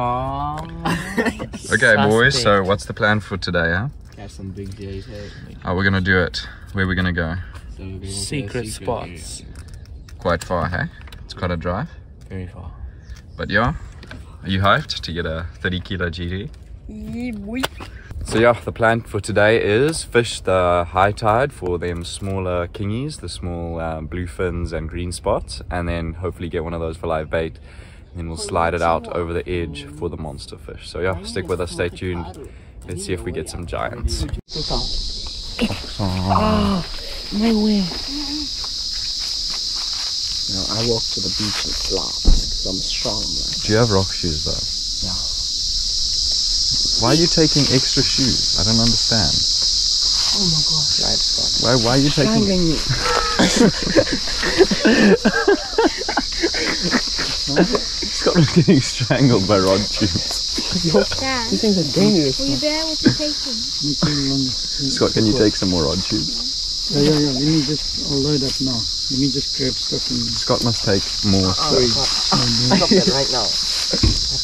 Oh. Okay, boys. So what's the plan for today, huh? Catch some big J's. Hey. Oh, we're gonna do it. Where we gonna go? So we're gonna go Secret spots. Quite far, hey? It's quite a drive. Very far. But yeah, are you hyped to get a 30 kilo GT? So yeah, the plan for today is fish the high tide for them smaller kingies, the small um, blue fins and green spots, and then hopefully get one of those for live bait. And then we'll slide it out over the edge for the monster fish. So yeah, stick with us, stay tuned. Let's see if we get some giants. My oh, way. No, I walk to the beach with flops because I'm strong, man. Do you have rock shoes though? Yeah. Why are you taking extra shoes? I don't understand. Oh my gosh. Right, Scott. Why, why are you taking... Strangling. Scott was getting strangled by rod tubes. Dad, These things are dangerous. will you bear what you're taking? Scott, can you take some more rod tubes? Yeah, yeah, yeah. Let me just, I'll load up now. Let me just grab stuff and Scott must take more. Stop that right now.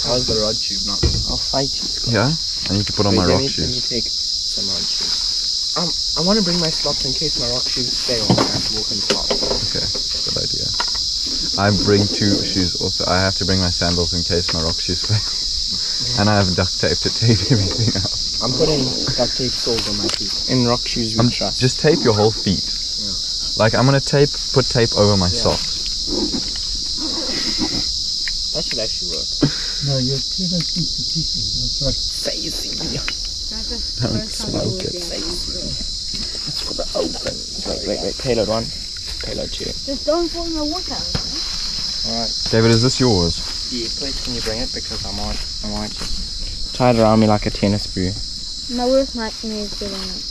How's the rod tube not? I'll fight you. Scott. Yeah? I need to put on my Wait, rock let me, Let me take some rod shoes. Um, I want to bring my slops in case my rock shoes fail and I have to walk in slops. Okay, good idea. I bring two shoes also. I have to bring my sandals in case my rock shoes fail. And I have duct tape to tape everything up. I'm putting duct tape soles on my feet. In rock shoes we I'm, um, trust. just tape your whole feet. Yeah. Like I'm gonna tape, put tape over my socks. That should actually work. no, you'll tear those things to pieces. That's right. That's the Don't first time I smoke it. do It's for the open. Wait, wait, wait. Payload one. Payload two. Just don't fall in the water. Alright. David, is this yours? Yeah, please can you bring it because I might, I might just tie it around me like a tennis boo. My worst nightmare is getting it.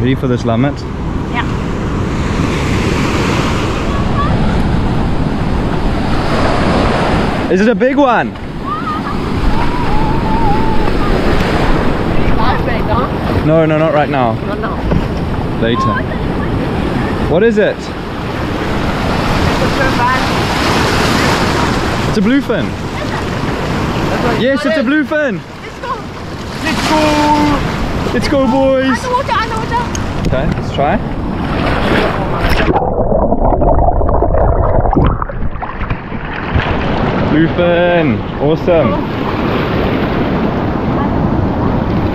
Ready for this limit? Yeah. Is it a big one? No, no, not right now. Not now. Later. What is it? It's a bluefin. Yes, it's a bluefin. Let's go. Let's go, boys. Underwater, underwater. Okay, let's try. Bluefin. Awesome.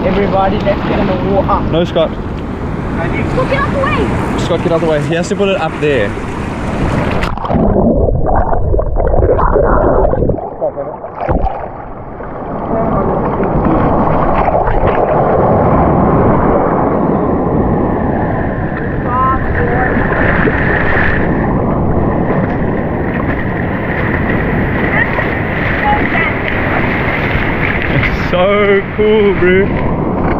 Everybody, let's get in the water. No, Scott. Go get out the way. Scott, get out of the way. He has to put it up there. so cool, bro.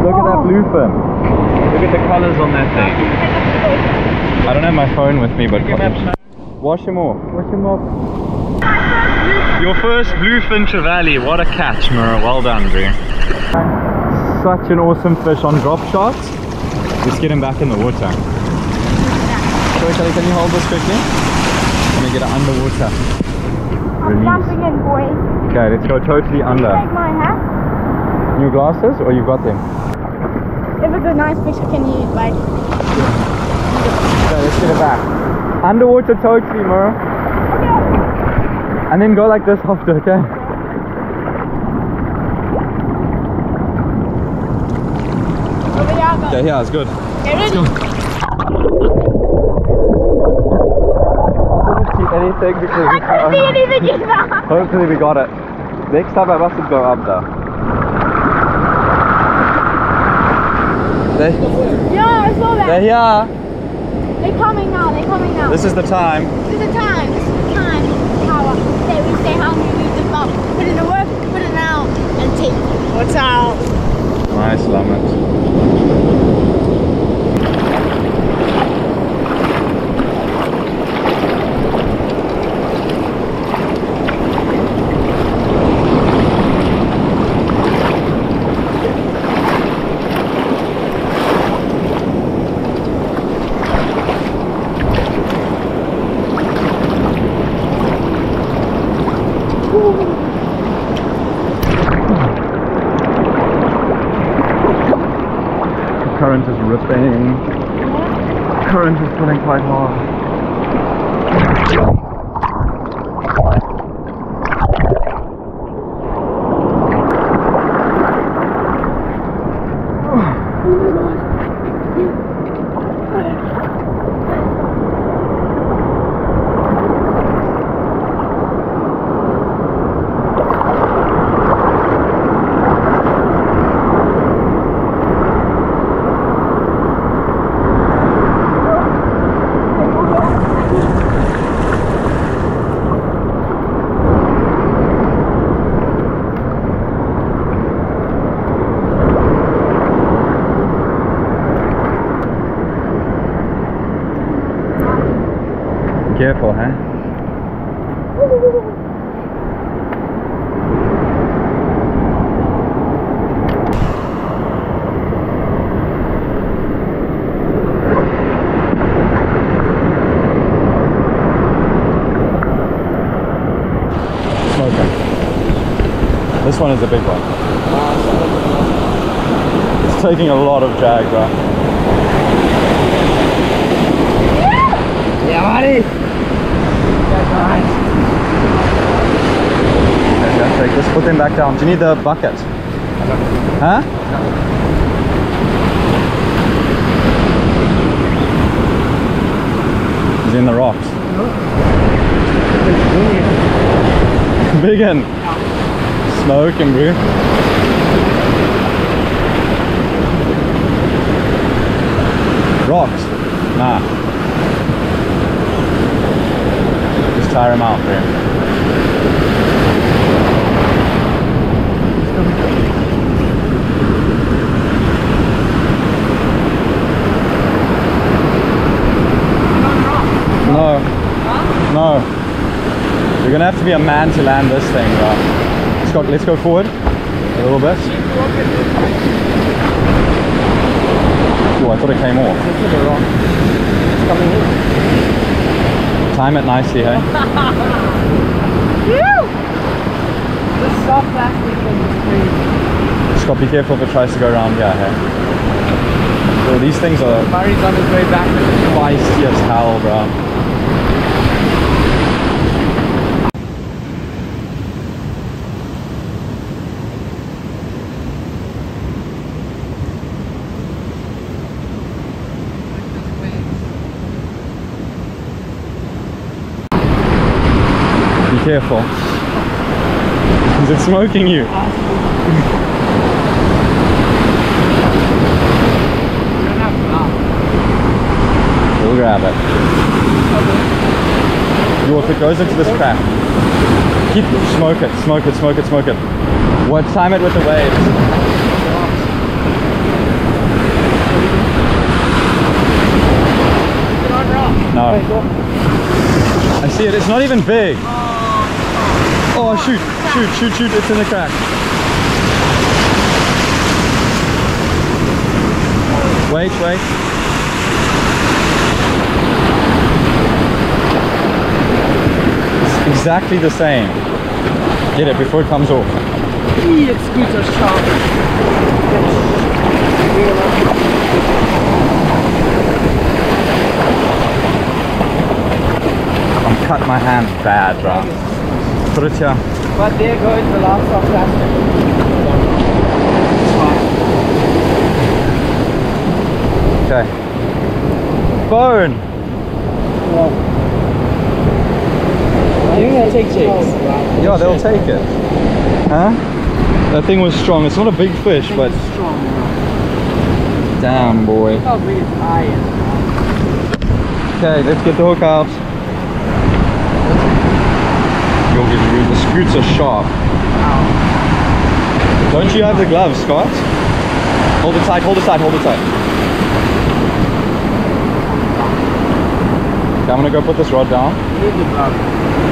Look at that bluefin. Look at the colors on that thing. I don't have my phone with me, but wash him off. Wash him off. Your first bluefin trevally. What a catch, Mira. Well done, bro. Such an awesome fish on drop shots. Let's get him back in the water. Sorry, Kelly, can you hold this quickly? Let me get it underwater. I'm jumping in, boys. Okay, let's go totally under. Take my hat. New glasses, or you've got them? If it's a nice fish, can you like? Okay, let's get it back. Underwater totally, Mara. And then go like this after, okay? Over there, Okay, yeah, it's good. Get ready. Didn't see anything because I couldn't see anything either. Hopefully we got it. Next time I must go up though. They, Yeah, I saw that. they're here. They're coming now. They're coming now. This is the time. This is the time. This is the time. Power. Stay, we stay hungry. We just up. Put in the work. Put it out. And take. What's out? Nice limit. Thing. Current is pulling quite hard. Careful, huh? Smoker. This one is a big one. It's taking a lot of drag, bro. Yeah, buddy. Fantastic. Just put them back down. Do you need the bucket? Huh? He's in the rocks. One. Smoke and brew. Rocks? Nah. Just tire him out for. No. No. You're gonna have to be a man to land this thing, bro. Scott, let's go forward a little bit. Oh, I thought it came off. Time it nicely, hey? This soft plastic thing is crazy. Scott, be careful if it tries to go around here, hey? Bro, these things are Murray's on his way back. feisty as hell, bro. Careful. Is it smoking you? We'll grab it. Yo, if it goes into this crack, keep smoke it, smoke it, smoke it, smoke it. What time it with the waves? No. I see it. It's not even big. Oh shoot! Shoot! Shoot! Shoot! It's in the crack. Wait! Wait! It's exactly the same. Get it before it comes off. Idiot scooter shop. I'm cut my hand bad, bro. Put it here. But there goes the last soft plastic. Okay. Phone. You think they take chicks? Yeah, they'll take it. Huh? That thing was strong. It's not a big fish, but strong. damn, boy. How big its eye is. Okay, let's get the hook out. Get rude. The scutes are sharp. Don't you have the gloves, Scott? Hold it tight, hold it tight, hold it tight. Okay, I'm gonna go put this rod down. Need the glove.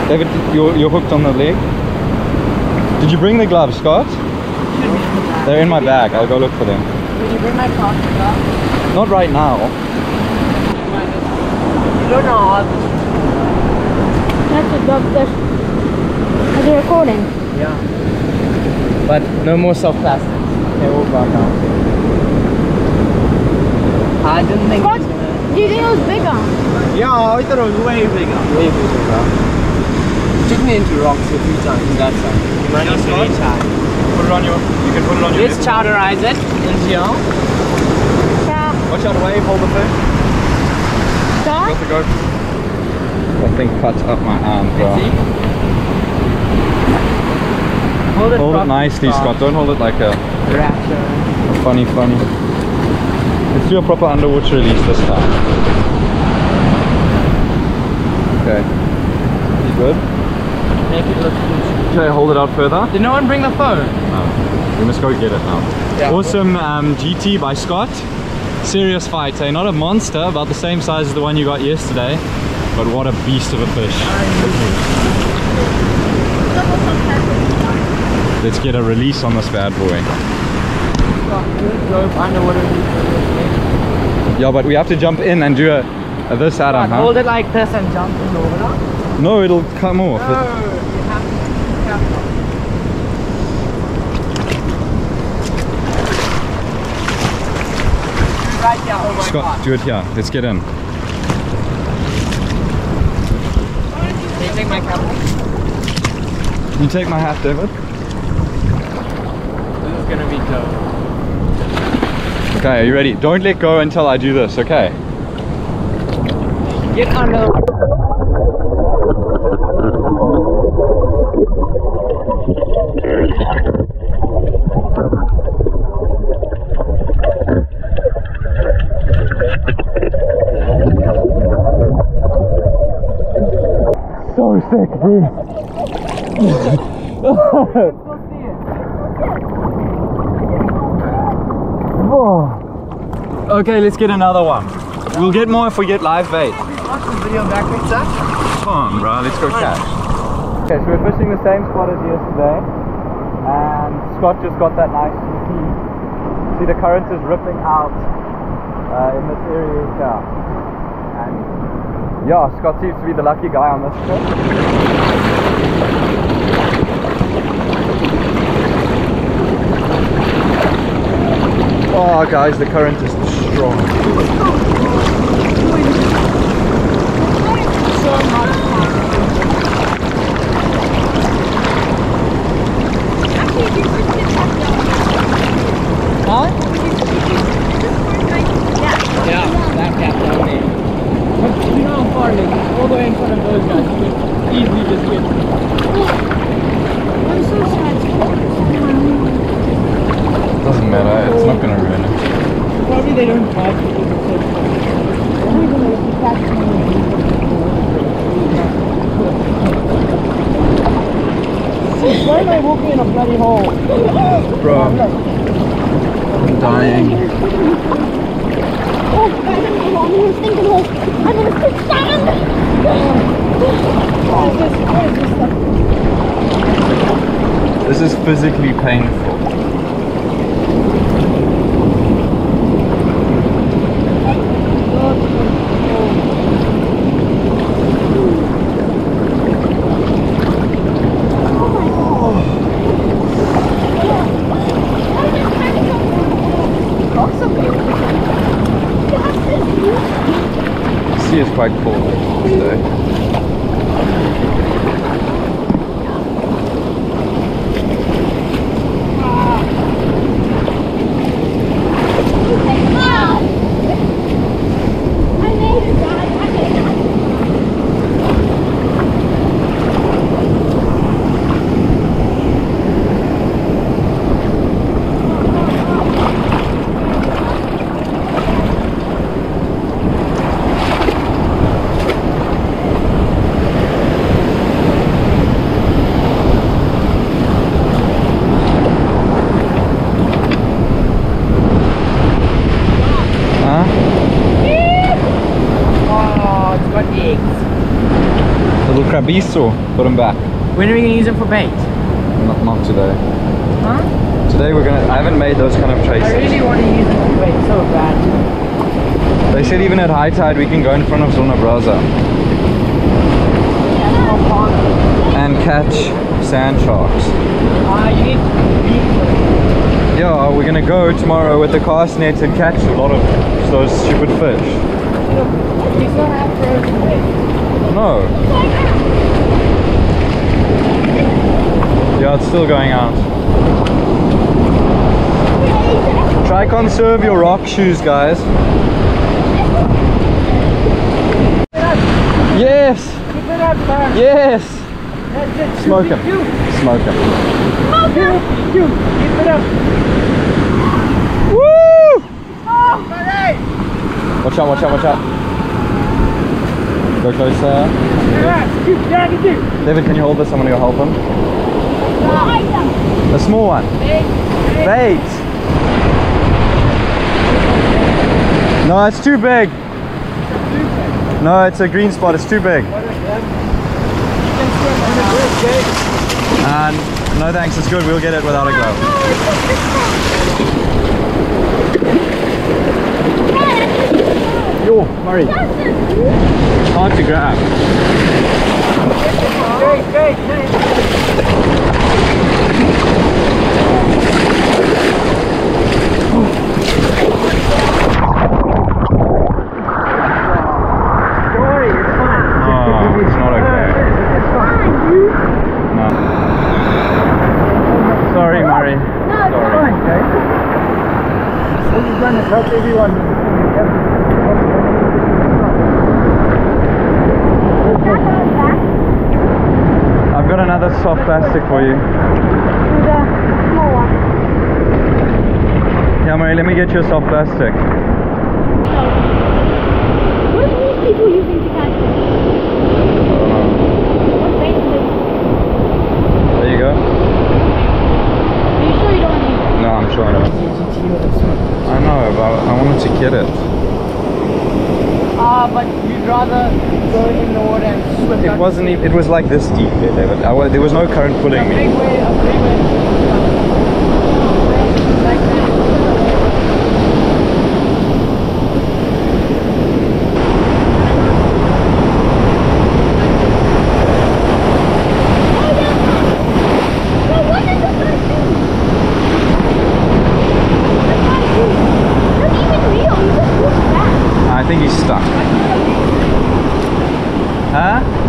David, you're, you're hooked on the leg. Did you bring the gloves, Scott? They're in my bag. I'll go look for them. Did you bring my cup? Not right now. You don't know. That's a dog. Are you recording? Yeah. But no more soft plastics. They're all gone now. I didn't think What? Do you think it was bigger? Yeah, I thought it was way bigger. Way bigger, bro. Took me into rocks a few times on that side. You might not Scott? reach high. Put it on your. You can put it on your. Let's left. chowderize it in here. Yeah. Watch out, wave. Hold the fish. Dog? Got the go. That thing cuts up my arm, bro. Hold it Hold it nicely, Scott. Don't hold it like a Rapture. funny, funny. Let's do a proper underwater release this time. Okay. You good? Make it look good. Okay, hold it out further. Did no one bring the phone? We must go get it now. Awesome um, GT by Scott. Serious fight, eh? Not a monster, about the same size as the one you got yesterday. But what a beast of a fish. Let's get a release on this bad boy. Yeah, but we have to jump in and do a, a this Adam, Hold huh? it like this and jump in over. No, it'll come off. It- you have to be. Right there, oh my Scott, god. do it here. Let's get in. Can you take my camera? You take my hat, David. This is gonna be dope. Okay, are you ready? Don't let go until I do this, okay? Get under. So sick, bro. Okay, let's get another one. We'll get more if we get live bait. Watch this video back next. Come on, bro, let's go catch. Okay, so we're fishing the same spot as yesterday, and Scott just got that nice GT. See, the current is ripping out uh, in this area here. And yeah, Scott seems to be the lucky guy on this trip. Oh, guys, the current is strong. Huh? Yeah, that cap down there. But you know how far like all the way in front of those guys, you could easily just get I'm so sad. Doesn't matter, it's not gonna ruin it. probably they don't catch because it's so Why am I walking in a bloody hole? Bro, I'm dying. Oh, guys, I'm in a hole. I'm in a stinking hole. I'm in a quick sand. What is this? What is this stuff? This is physically painful. The sea is quite cold today. I made it, guys. I made it. Huh? Oh, it's got eggs. Little crabiso. Put them back. When are we gonna use them for bait? Not, not today. Huh? Today we're gonna. I haven't made those kind of traces. I really want to use them for bait so bad. They said even at high tide we can go in front of Zona Braza and catch sand sharks. Ah, you need beef for it. Yeah, we're gonna go tomorrow with the cast net and catch a lot of those stupid fish. He's not after us. No. Yeah, it's still going out. Try conserve your rock shoes, guys. Yes. Keep it up, man. Yes. Smoke him. Smoke him. you, you. Keep it up. Woo! Watch out, watch out, watch out. Go closer. Yeah, keep dragging you. David, can you hold this? I'm gonna go help him. A small one. Bait. No, it's too big. No, it's a green spot. It's too big. And no thanks, it's good. We'll get it without a glove. Yo, Murray. Hard to grab. Great, great, great. Don't worry, it's fine. Oh, it's not okay. It's fine. No. Sorry, Murray. Sorry. Fine, okay? This is going to help everyone. I've got another soft plastic for you. Yeah, Murray, let me get you a soft plastic. What are these people using to catch fish? What bait is it? There you go. Are you sure you don't want to use it? No, I'm sure I don't. I know, but I wanted to get it. Ah, but you'd rather go in the water and swim. It wasn't even, it was like this deep there, there was no current pulling me. way, a big way. Like that. No, what is the first thing? That's not true. That's even real. You just walked back. I think he's stuck. Huh?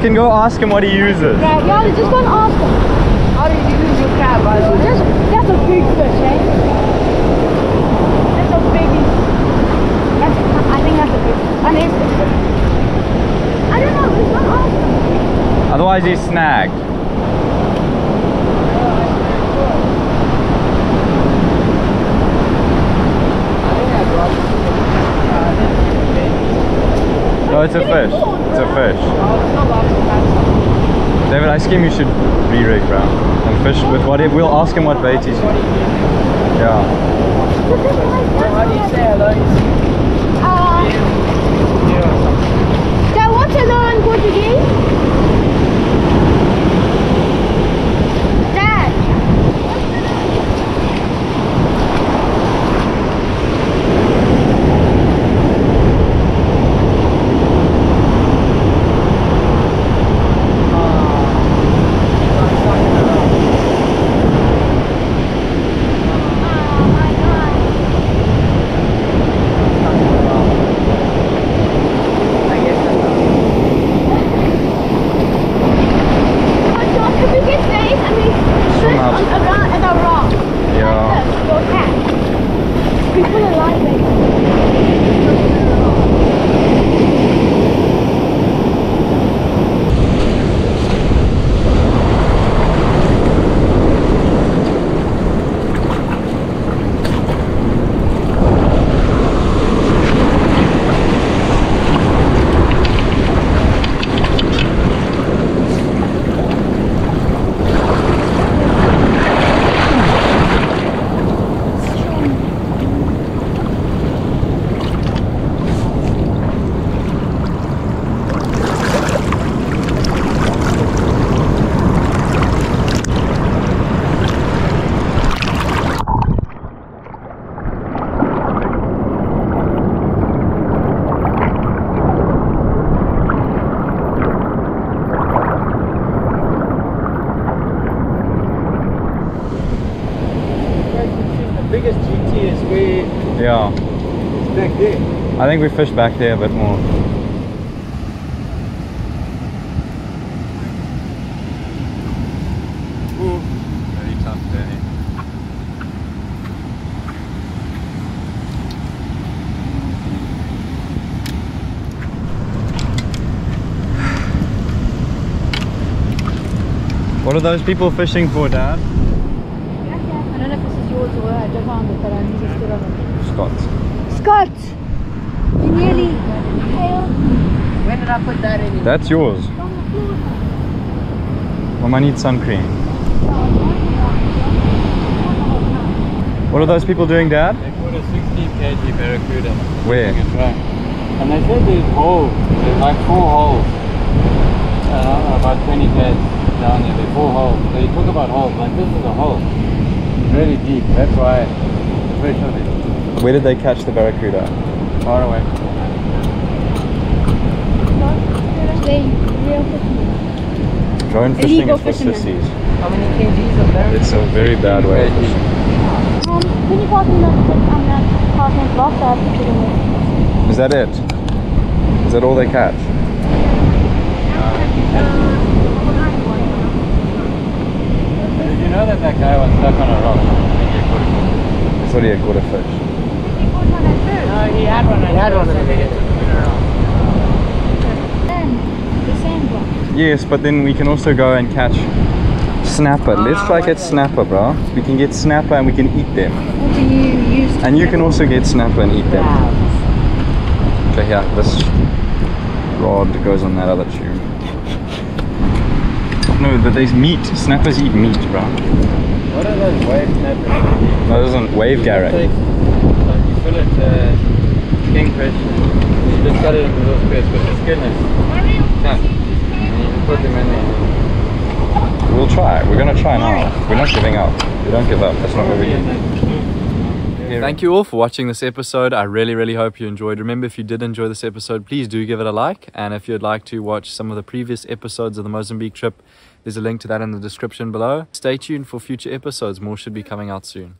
We can go ask him what he uses. Yeah, yeah, just go and ask him. How did you use your crab, by the way? Just, that's a big fish, eh? That's a big. That's, I think that's a big. And it's. I don't know. Just go ask him. Otherwise he's snagged. No, it's a fish. It's a fish. David, I scheme you should be rig, round and fish with what. We'll ask him what bait he's using. people are like it. I think we fished back there a bit more. Very tough day. What are those people fishing for, Dad? I don't know if this is yours or I just found it, but I need to still on it. Scott's. Scott! You nearly failed. When did I put that in? That's yours. Mom, I need sun cream. What are those people doing, Dad? They caught a 16 kg barracuda. Where? Taking a track. And they said there's holes, there's like four holes. Uh, about 20 k's down here, there's four holes. So you talk about holes, like this is a hole. It's really deep, that's why the fish are there. Where did they catch the barracuda? Far away. They real fishermen. Drone fishing Illegal is for sissies. How many kgs of barracuda? It's a very bad way of fishing. Um, can you pass me that, that partner's box? I have to put it away. Is that it? Is that all they catch? Did you know that that guy was stuck on a rock? I think he caught it. I thought he had caught a fish. No, he had one. He had one. and they Then, the. Yes, but then we can also go and catch snapper. Ah, Let's try get snapper, bro. We can get snapper and we can eat them. What do you use? to And you can also get snapper and eat them. Okay, yeah, this rod goes on that other tube. No, but there's meat. Snappers eat meat, bro. What are those wave snappers? That isn't wave garrick. Kingfish, you just cut it into little squares, but the skin is tough. And you put them in there. We'll try. We're gonna try now. We're not giving up. We don't give up. That's not what we do. Thank you all for watching this episode. I really, really hope you enjoyed. Remember, if you did enjoy this episode, please do give it a like. And if you'd like to watch some of the previous episodes of the Mozambique trip, there's a link to that in the description below. Stay tuned for future episodes. More should be coming out soon.